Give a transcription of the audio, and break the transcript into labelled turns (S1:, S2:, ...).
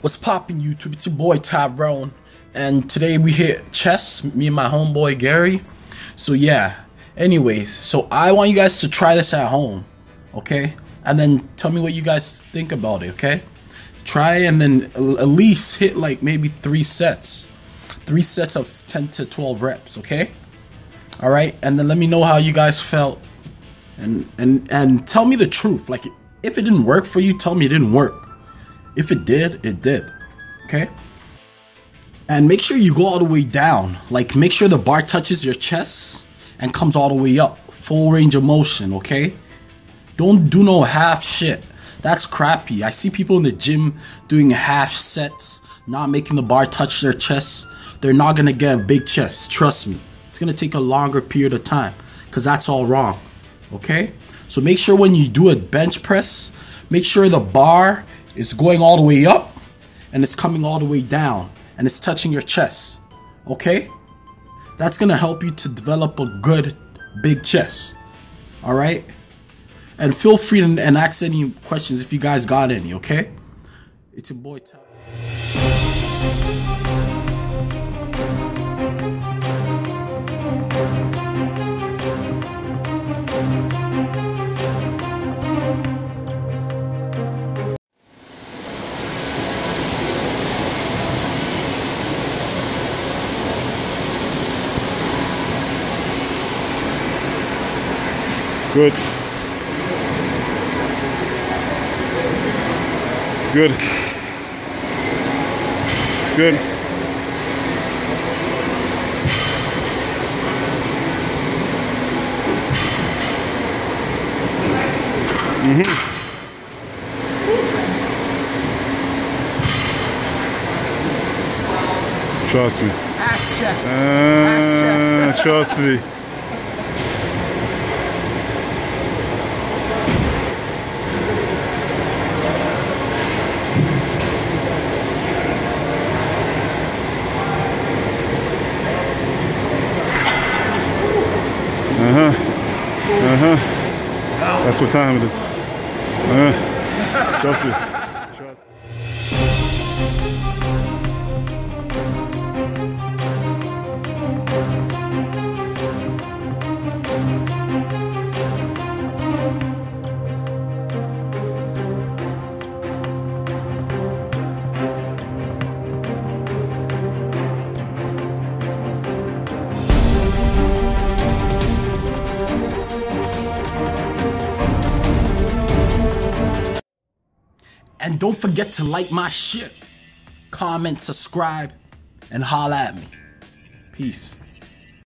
S1: What's poppin' YouTube? It's your boy Tyrone, and today we hit chess, me and my homeboy Gary. So yeah, anyways, so I want you guys to try this at home, okay? And then tell me what you guys think about it, okay? Try and then at least hit like maybe three sets. Three sets of 10 to 12 reps, okay? Alright, and then let me know how you guys felt. And and and tell me the truth. Like if it didn't work for you, tell me it didn't work. If it did, it did. Okay? And make sure you go all the way down. Like make sure the bar touches your chest and comes all the way up. Full range of motion, okay? Don't do no half shit. That's crappy. I see people in the gym doing half sets, not making the bar touch their chest. They're not gonna get a big chest. Trust me. It's gonna take a longer period of time because that's all wrong. Okay? So make sure when you do a bench press, make sure the bar is going all the way up and it's coming all the way down and it's touching your chest. Okay? That's gonna help you to develop a good big chest. Alright? And feel free to and ask any questions if you guys got any, okay? It's your boy Ty.
S2: Good. Good. Good. Mm-hmm. Trust me.
S3: Ass chest.
S2: Uh,
S3: Ass chest.
S2: trust me. huh. Uh huh. That's what time it is. Uh huh.
S1: And don't forget to like my shit, comment, subscribe, and holla at me. Peace.